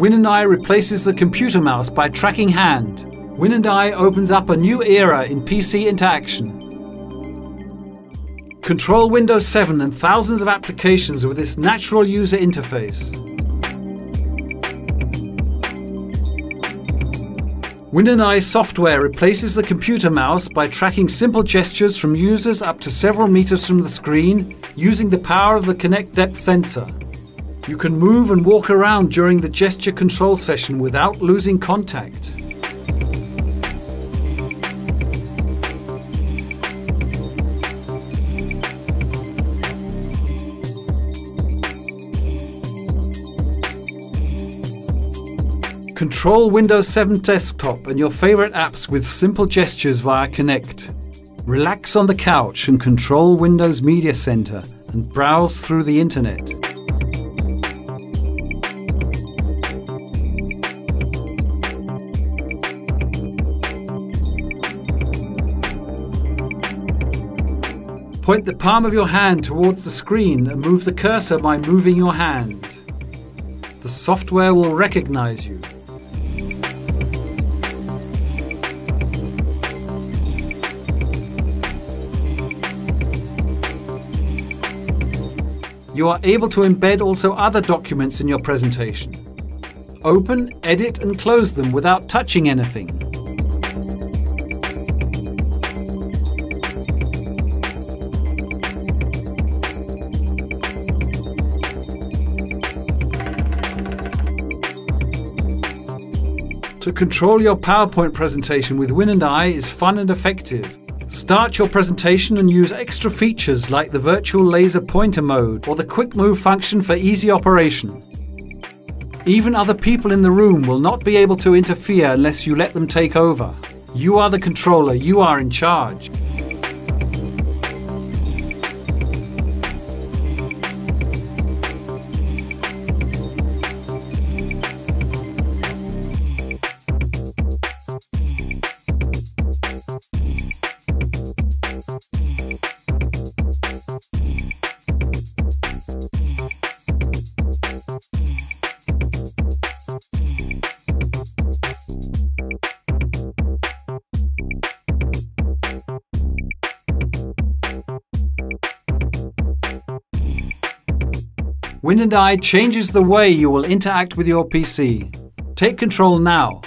Win and I replaces the computer mouse by tracking hand. Win and I opens up a new era in PC interaction. Control Windows 7 and thousands of applications with this natural user interface. Win and I software replaces the computer mouse by tracking simple gestures from users up to several meters from the screen using the power of the Kinect depth sensor. You can move and walk around during the gesture control session without losing contact. Control Windows 7 Desktop and your favorite apps with simple gestures via Kinect. Relax on the couch and control Windows Media Center and browse through the internet. Point the palm of your hand towards the screen and move the cursor by moving your hand. The software will recognize you. You are able to embed also other documents in your presentation. Open, edit and close them without touching anything. To control your PowerPoint presentation with Win and I is fun and effective. Start your presentation and use extra features like the virtual laser pointer mode or the quick move function for easy operation. Even other people in the room will not be able to interfere unless you let them take over. You are the controller, you are in charge. Win and I changes the way you will interact with your PC. Take control now